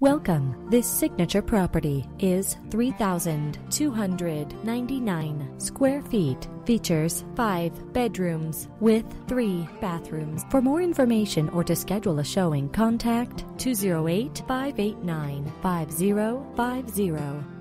Welcome. This signature property is 3,299 square feet. Features five bedrooms with three bathrooms. For more information or to schedule a showing, contact 208 589 5050.